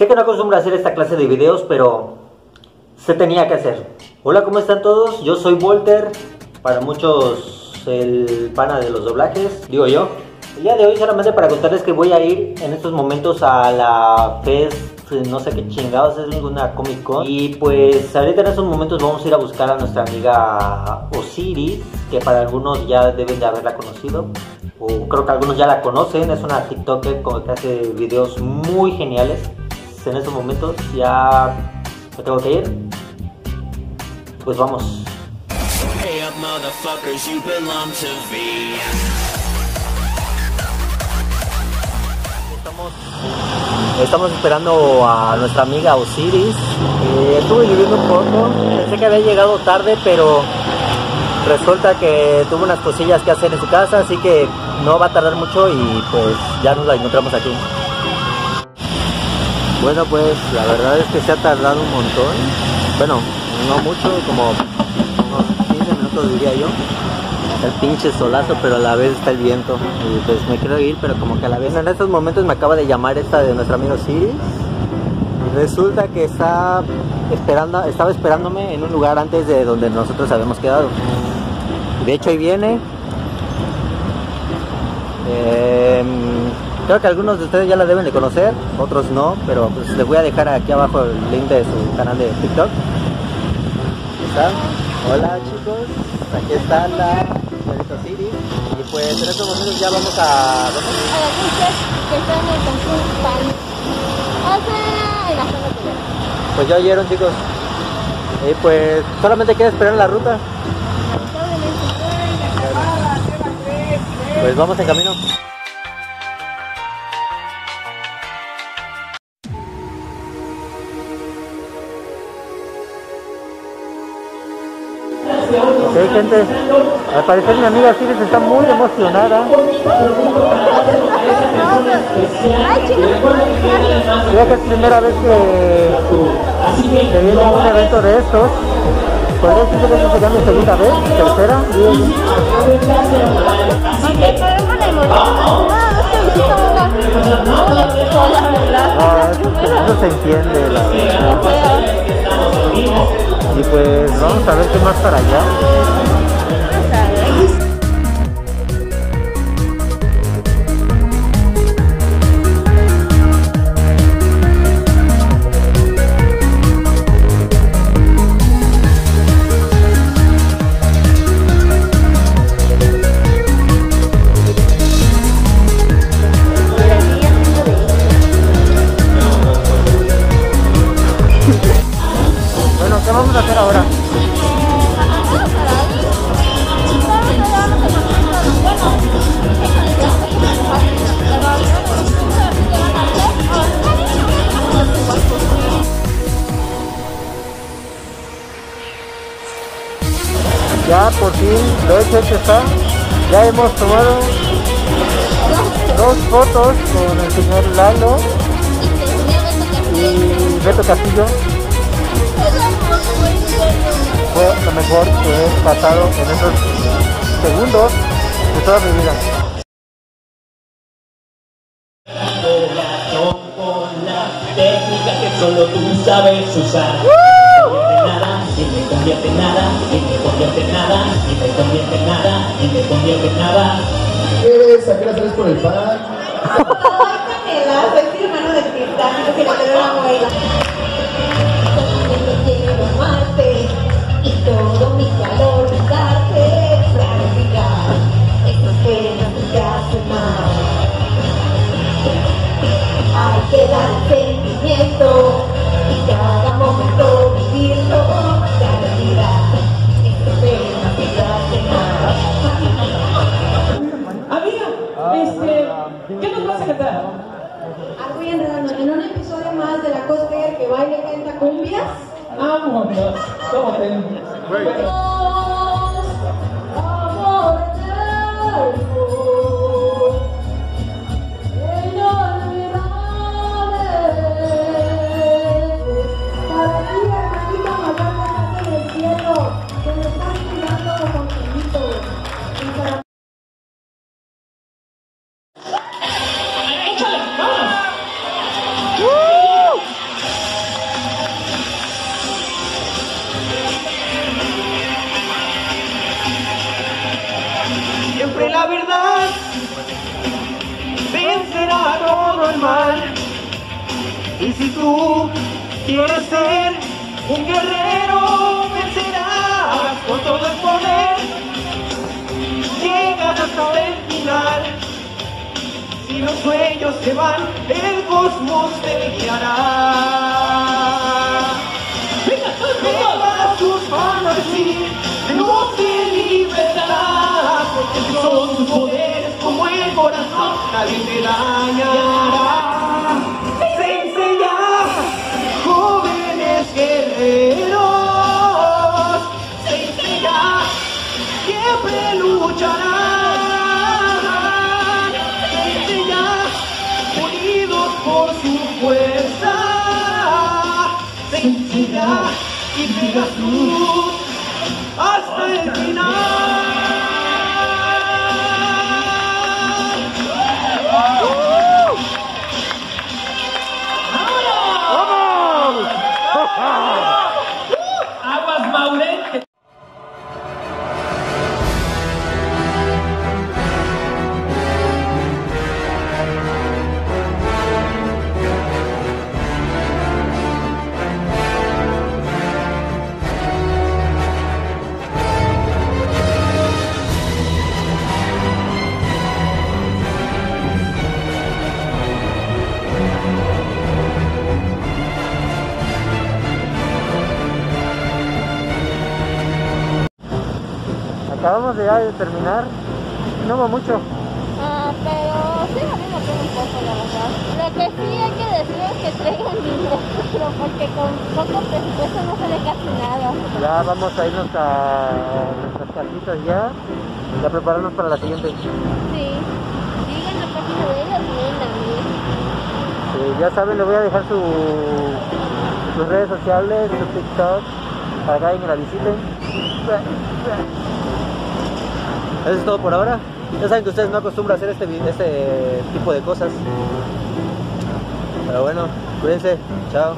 Sé que no acostumbro a hacer esta clase de videos, pero se tenía que hacer. Hola, ¿cómo están todos? Yo soy Walter, para muchos el pana de los doblajes, digo yo. El día de hoy solamente para contarles que voy a ir en estos momentos a la Fest, no sé qué chingados, es ninguna Comic Con. Y pues ahorita en estos momentos vamos a ir a buscar a nuestra amiga Osiris, que para algunos ya deben de haberla conocido. O creo que algunos ya la conocen, es una TikToker que hace videos muy geniales en estos momentos ya me tengo que ir. Pues vamos. Estamos, estamos esperando a nuestra amiga Osiris. Eh, estuve viviendo un poco, pensé que había llegado tarde, pero resulta que tuvo unas cosillas que hacer en su casa, así que no va a tardar mucho y pues ya nos la encontramos aquí. Bueno, pues la verdad es que se ha tardado un montón. Bueno, no mucho, como unos 15 minutos diría yo. El pinche solazo, pero a la vez está el viento. Y pues me quiero ir, pero como que a la vez. En estos momentos me acaba de llamar esta de nuestro amigo Siri. Y resulta que está esperando, estaba esperándome en un lugar antes de donde nosotros habíamos quedado. De hecho ahí viene. Eh, Creo que algunos de ustedes ya la deben de conocer, otros no, pero pues les voy a dejar aquí abajo el link de su canal de TikTok. ¿Está? Hola chicos, aquí está la señorita Siri y pues en estos momentos ya vamos a... A la que está en el concurso en la zona Pues ya oyeron chicos. Y pues solamente queda esperar la ruta. Pues vamos en camino. Ok, gente, al parecer mi amiga Siris está muy emocionada. Creo que es primera vez que, que viene a un evento de estos. Podría decir que esta sería mi segunda vez, tercera. Ah, eso se entiende, la verdad. Vamos a qué más para allá. ¿Qué vamos a hacer ahora? Ya por fin lo hecho que está. Ya hemos tomado dos fotos con el señor Lalo y Beto Castillo. Lo mejor que he pasado en esos segundos de toda mi vida. con la técnica que solo tú sabes usar. Y me convierte en nada, y me convierte en nada, y me convierte en nada, y me convierte en nada. ¿Quieres sacar las tres por el pan? Soy tu hermano de Hay que dar sentimiento y cada momento vivirlo, cada vida. Amiga, este, ¿qué nos vas a cantar? Algo raro, en un episodio más de la costa que baila y canta cumbias. Vámonos, tómate. Amor inolvidable. Y si tú quieres ser un guerrero, vencerás con todo el poder. Llegas hasta el final. Si los sueños se van, el cosmos te guiará. Venga tus manos decir, luz y libertad, porque son tus poderes como corazón, nadie te dañará. Se enseña, jóvenes guerreros, se enseña, siempre lucharán. Se enseña, unidos por su fuerza. Se enseña y llega luz hasta el final. Amen. Acabamos de ya de terminar. No hubo mucho. Ah, pero sí a mí me pega un poco, la verdad. Lo que sí hay que decir es que traigan dinero, porque con poco presupuesto no se ve casi nada. Ya vamos a irnos a nuestras casitas ya. Ya prepararnos para la siguiente. Sí. Sigan la página de ellos ven la mía. Eh, ya saben, les voy a dejar su, sus redes sociales, su TikTok, para que la visiten. Eso es todo por ahora. Ya saben que ustedes no acostumbran a hacer este, este tipo de cosas. Pero bueno, cuídense. Chao.